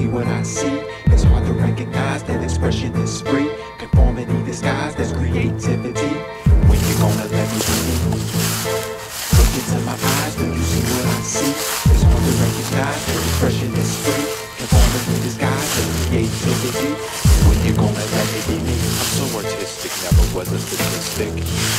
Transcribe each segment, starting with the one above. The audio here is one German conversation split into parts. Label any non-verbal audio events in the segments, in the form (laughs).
see what I see. It's hard to recognize that expression is free. Conformity disguised as creativity. When you gonna let me be? Look into my eyes, do you see what I see? It's hard to recognize that expression is free. Conformity disguised as creativity. When you gonna let me be me? I'm so artistic, never was a statistic.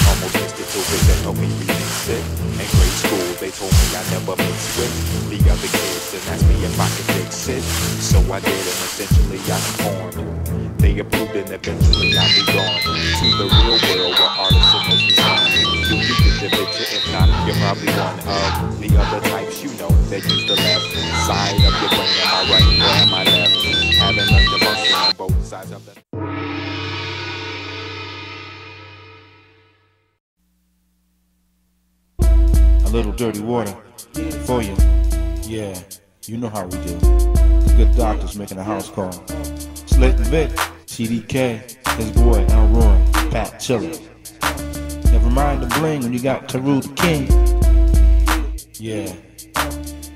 Almost instituted that helped me be sick. In grade school, they told me I never mixed with the other and asked me if I could fix it. So I did, and essentially I conformed. They approved, and eventually I moved on to the real world where artists are mostly signed. You you exhibit to, if not, you're probably one of the other types you know that use the left side of your brain. Am I right or am I left? Having learned to function on both sides of the A little dirty water for you. Yeah, you know how we do. The good doctor's making a house call. Slick Vic, TDK, his boy Elroy, Pat Chiller. Never mind the bling when you got Taru the King. Yeah.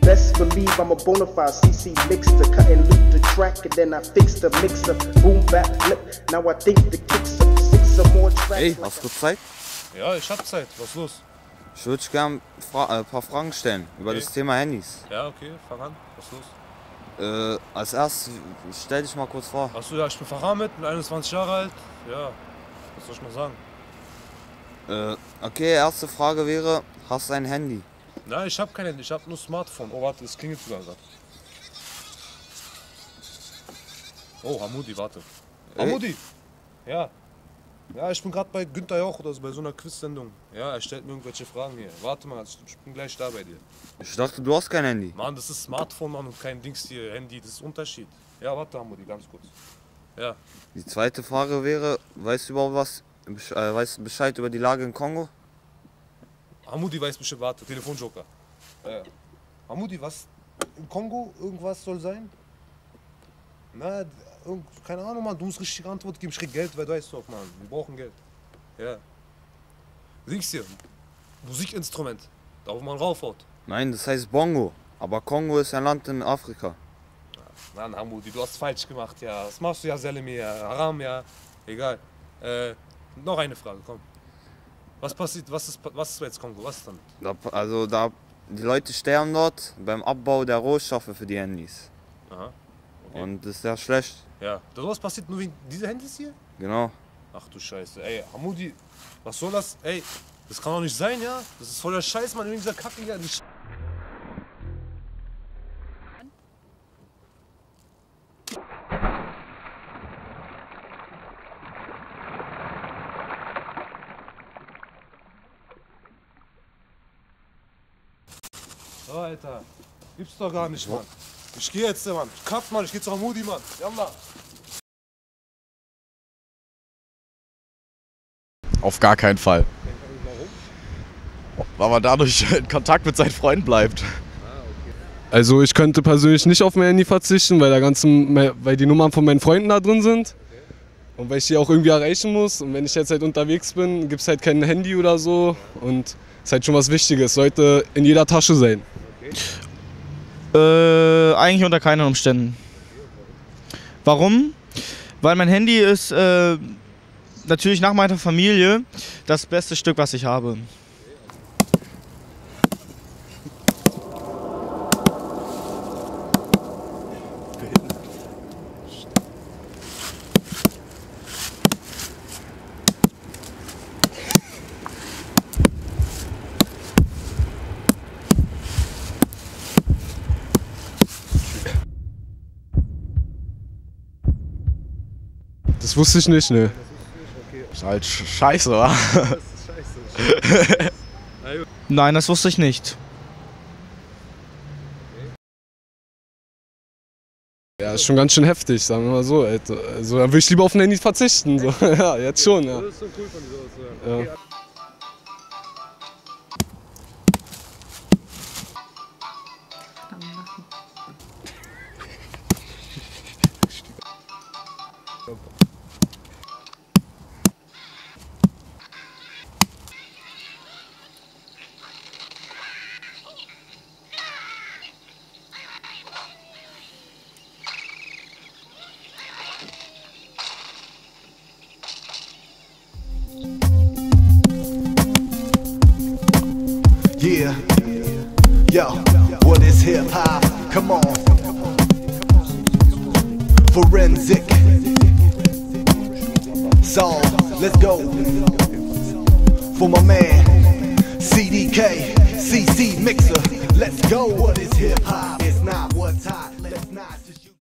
Best believe I'm a bona fide CC mixer, cut and loop the track, and then I fix the mixer. Boom, back, flip. Now I think the kicks up six or more tracks. Ey, hast du Zeit? Ja, ich hab Zeit. Was ist los? Ich würde gerne fra äh, ein paar Fragen stellen über Okay. das Thema Handys. Ja, okay, fang an. Was ist los? Äh, als erstes stell dich mal kurz vor. Achso, ja, ich bin Fahamid, bin 21 Jahre alt. Ja, was soll ich mal sagen? Äh, okay, erste Frage wäre, hast du ein Handy? Nein, ich hab kein Handy, ich hab nur Smartphone. Oh, warte, es klingelt sogar gerade. Oh, Hamudi, warte. Ey. Hamudi! Ja. Ja, ich bin gerade bei Günther Jauch oder so, bei so einer Quiz-Sendung. Ja, er stellt mir irgendwelche Fragen hier. Warte mal, ich bin gleich da bei dir. Ich dachte, du hast kein Handy. Mann, das ist Smartphone, Mann, und kein Dings hier, Handy, das ist Unterschied. Ja, warte, Hamudi, ganz kurz. Ja. Die zweite Frage wäre, weißt du überhaupt was, äh, weißt du Bescheid über die Lage in Kongo? Hamudi weiß bestimmt, warte, Telefonjoker. Ja. Hamudi, was? Im Kongo irgendwas soll sein? Na, keine Ahnung, Mann, du musst richtig Antwort geben, ich krieg Geld, weil du weißt doch, Mann, wir brauchen Geld. Ja. Dings hier, Musikinstrument, da wo man raufhaut. Nein, das heißt Bongo. Aber Kongo ist ein Land in Afrika. Mann, Hamudi, du hast falsch gemacht, ja. Das machst du ja, Selemi, ja. Haram, ja. Egal. Äh, noch eine Frage, komm. Was passiert, was ist, was ist jetzt Kongo, was ist dann? Da, also da, die Leute sterben dort beim Abbau der Rohstoffe für die Handys. Aha, okay. Und das ist sehr schlecht. Ja, das passiert nur wegen dieser Handys hier? Genau. Ach du Scheiße, ey, Hamudi, was soll das? Ey, das kann doch nicht sein, ja? Das ist voll der Scheiß, Mann, wegen dieser Kacke hier. Die Alter, gibt's doch gar nicht, Mann. Ich geh jetzt, Mann. Cut, Mann, ich geh zu Hamudi, Mann. Yallah. Auf gar keinen Fall. Weil man dadurch (laughs) in Kontakt mit seinen Freunden bleibt. Also ich könnte persönlich nicht auf mein Handy verzichten, weil, der ganzen, weil die Nummern von meinen Freunden da drin sind. Und weil ich die auch irgendwie erreichen muss. Und wenn ich jetzt halt unterwegs bin, gibt es halt kein Handy oder so. Und ist halt schon was Wichtiges. Sollte in jeder Tasche sein. Äh, eigentlich unter keinen Umständen. Warum? Weil mein Handy ist äh, natürlich nach meiner Familie das beste Stück, was ich habe. Das wusste ich nicht, ne. Das Ist halt scheiße, wa? Das ist scheiße. (laughs) Nein, das wusste ich nicht. Ja, ist schon ganz schön heftig, sagen wir mal so. Also, dann würde ich lieber auf ein Handy verzichten. So. (laughs) Ja, jetzt schon, ja. Das ist schon cool von dir aus, ja. ja. (laughs) Yo, what is hip hop? Come on. Forensic. So, let's go. For my man, CDK, CC Mixer. Let's go. What is hip hop? It's not what's hot.